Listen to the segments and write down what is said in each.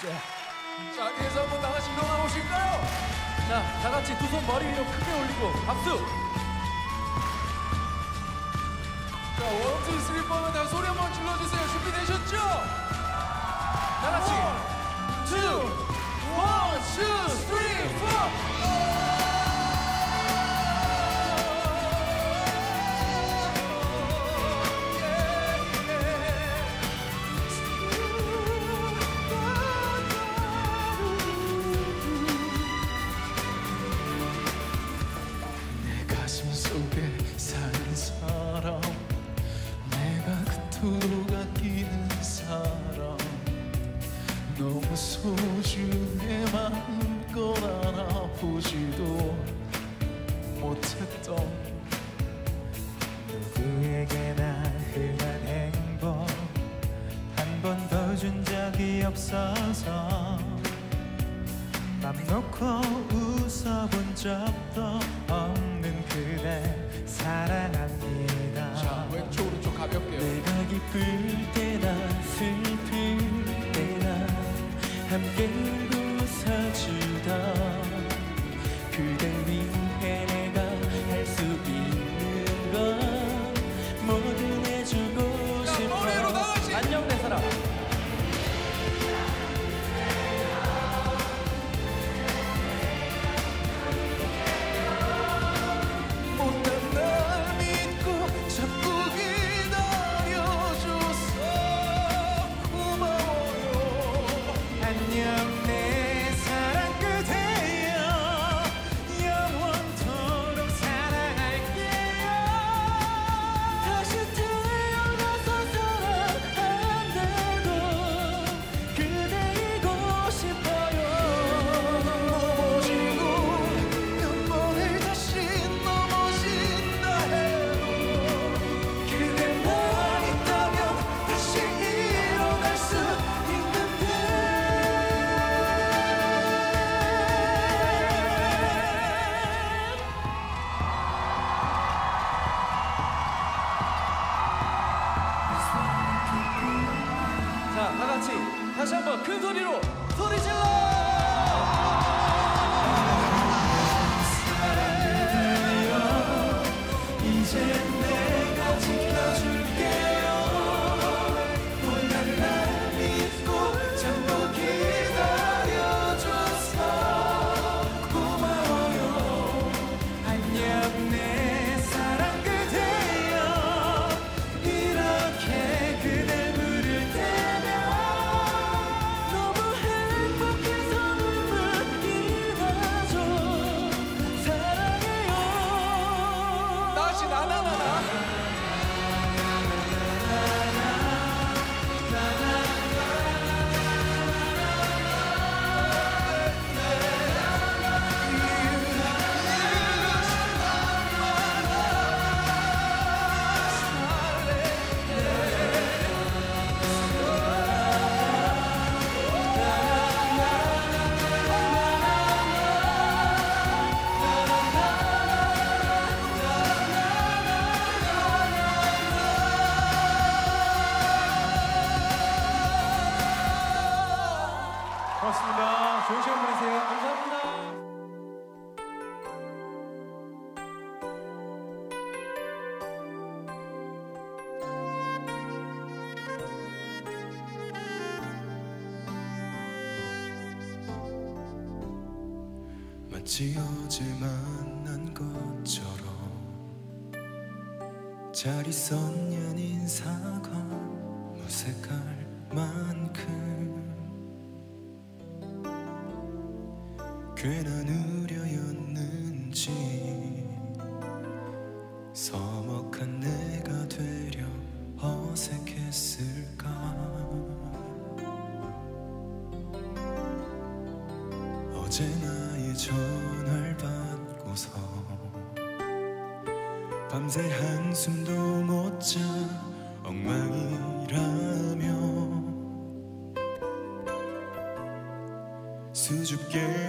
자, 자리에서 한번 다 같이 일어나 보실까요? 자, 다 같이 두 손 머리 위로 크게 올리고 박수. 자, one, two, three, four면 다 소리 한번 질러주세요. 준비되셨죠? 다 같이. two, one, two, three, four. 함께 웃어주던 좋은 시간 보내세요 감사합니다. 마치 어제 만난 것처럼 잘 있었냐는 인사가 무색할 만큼 괜한 우려였는지 서먹한 내가 되려 어색했을까? 어제 나의 전화를 받고서 밤새 한숨도 못 자 엉망이라며 수줍게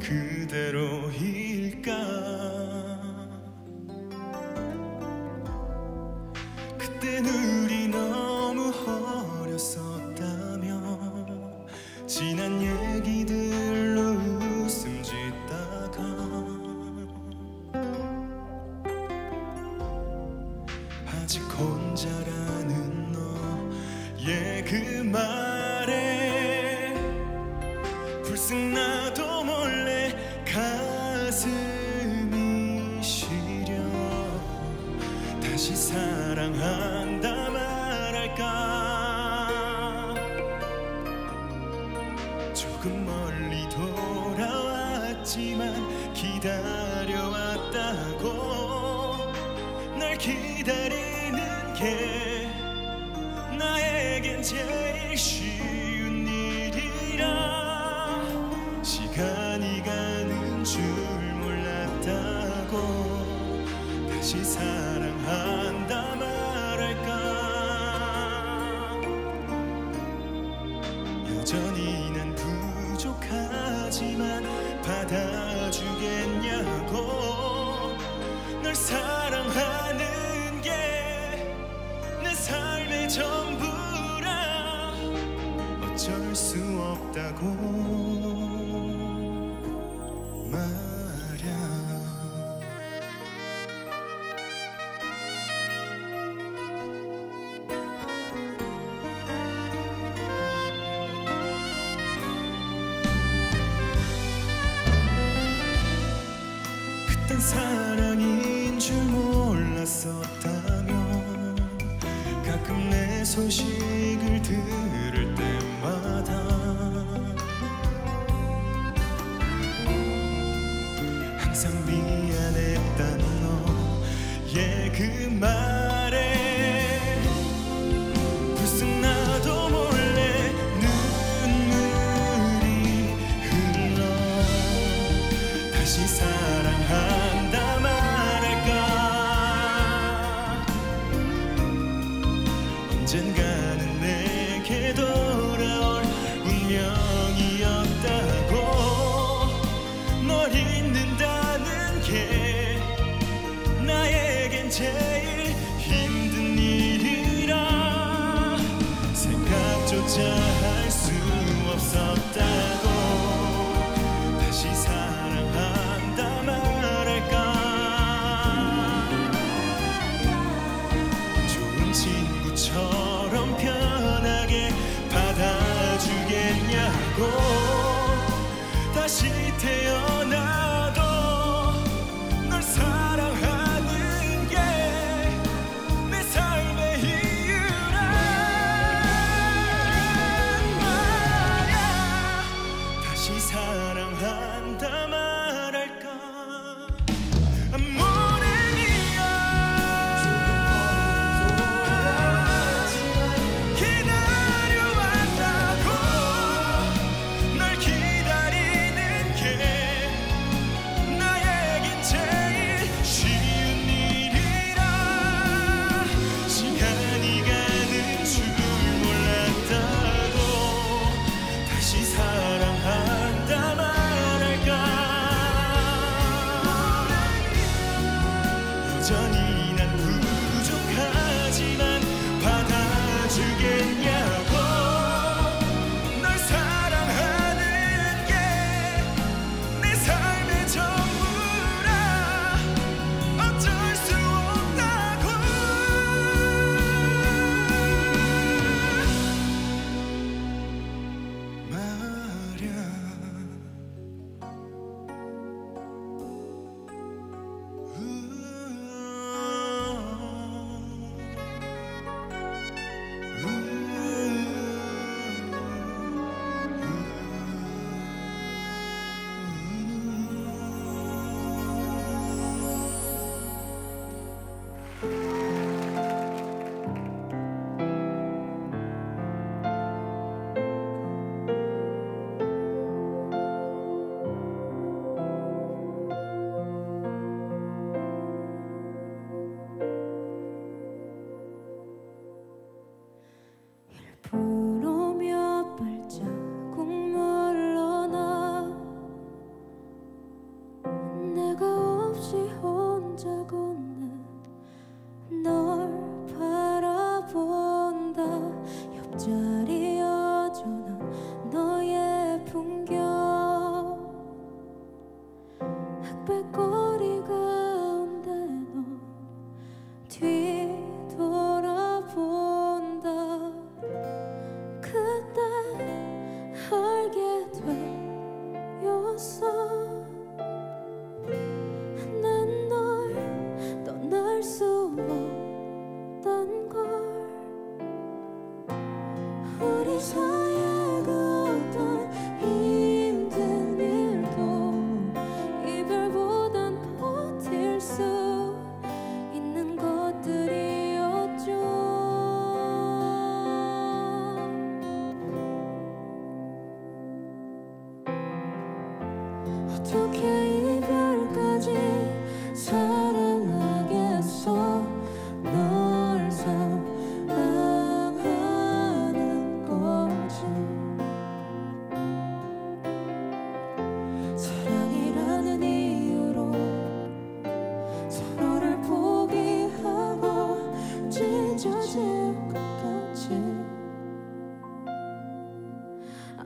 그대로 기다려왔다고 날 기다리는 게 나에겐 제일 쉬운 일이라 시간이 가는 줄 몰랐다고 다시 사랑 사랑하는 게 내 삶의 전부라 어쩔 수 없다고 소식을 들을 때마다 항상 미안했단 너의 그말 조차 할 수 없었다고 다시 사랑한다 말할까? 좋은 친구처럼 편하게 받아주겠냐고 다시 태어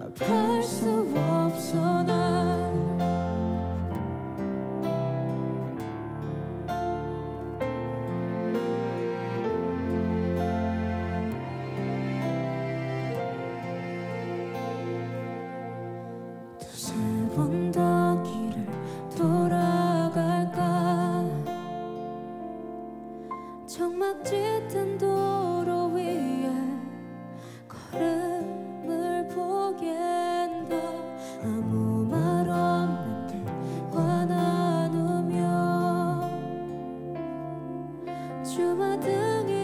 아파 주마등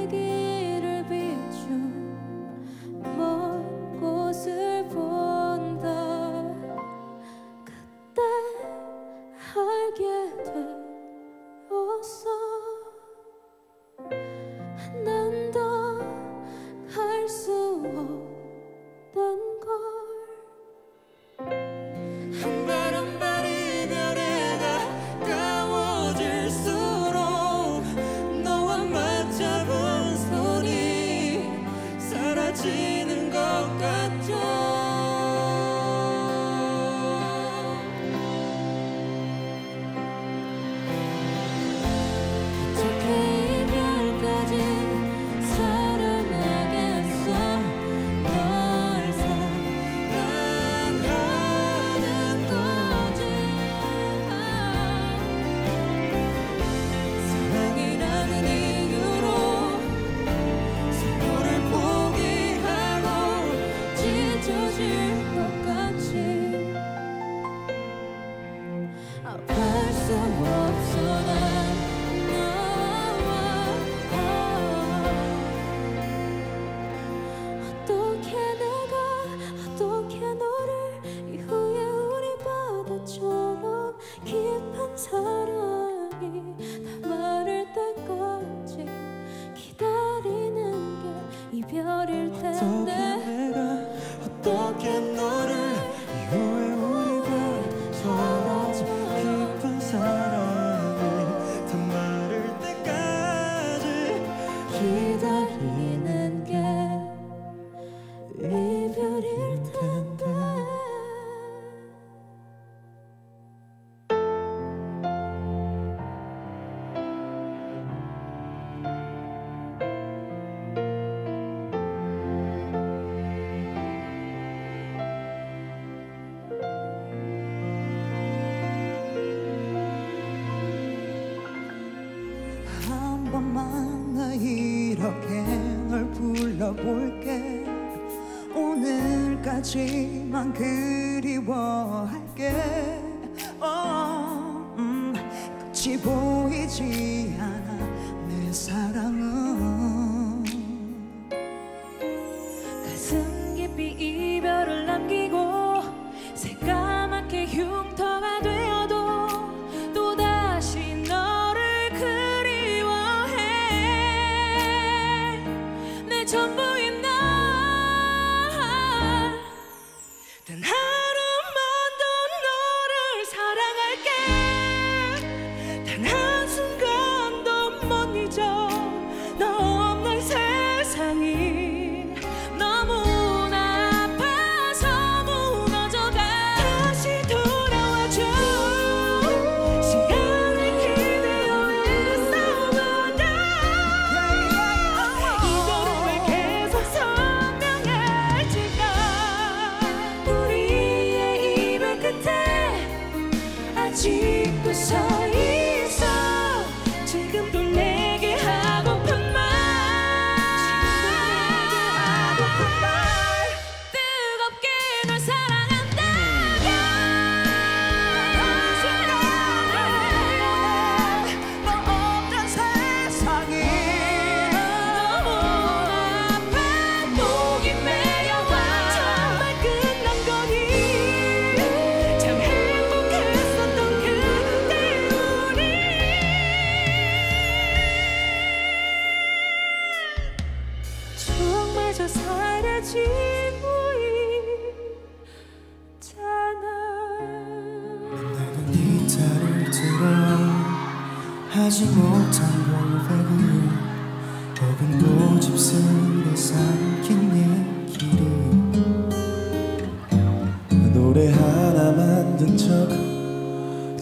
오늘까지만 그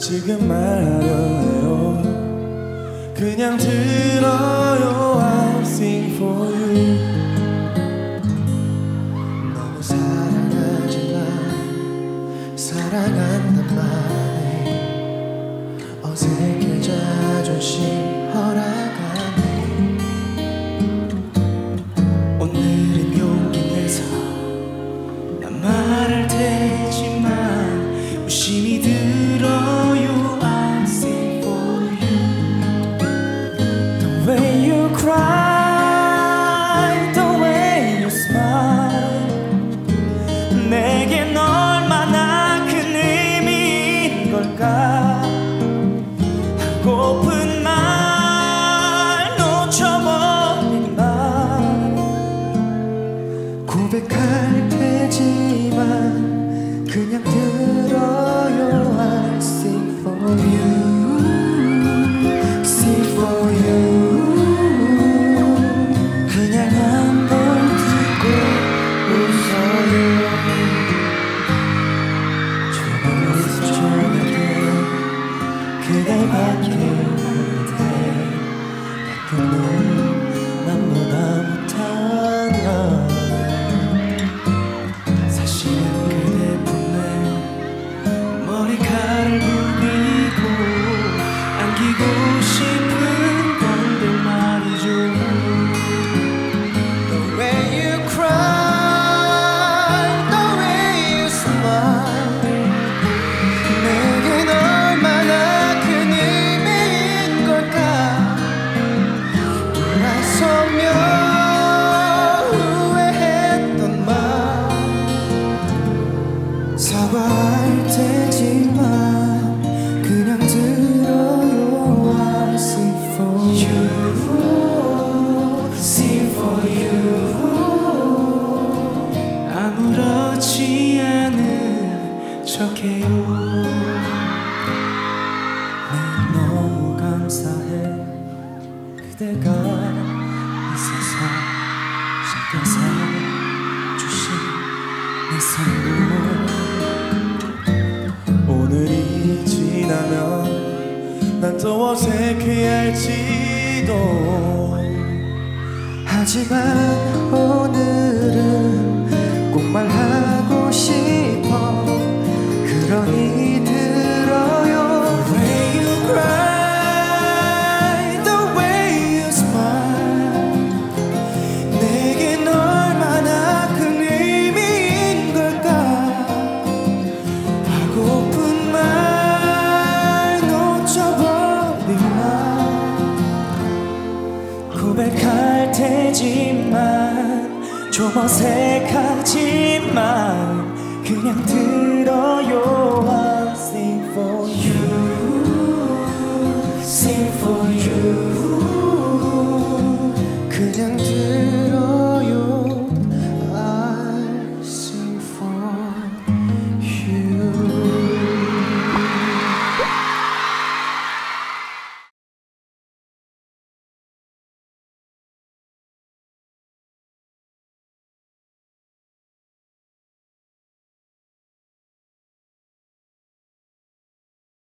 지금 말하려 해요. 그냥 들어요 I'll sing for you. 너무 사랑하지만 사랑한단 말에 어색해 자존심 난 또 어색해할지도. 하지만 오늘은 좀 어색하지만 그냥 들어요 I'll sing for you Sing for you 그냥